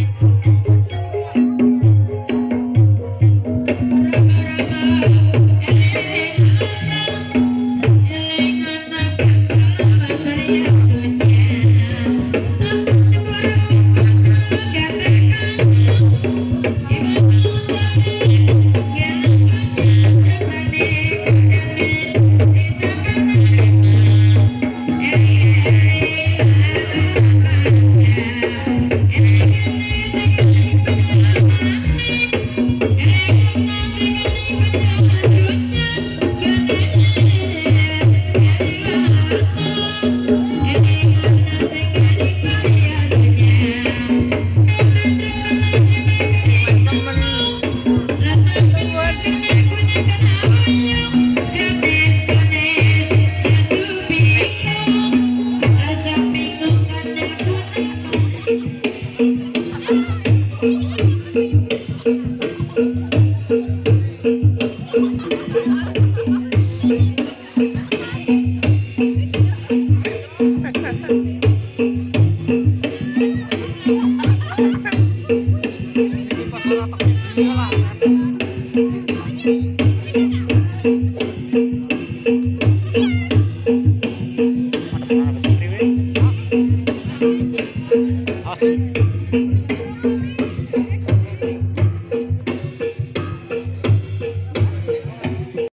Thank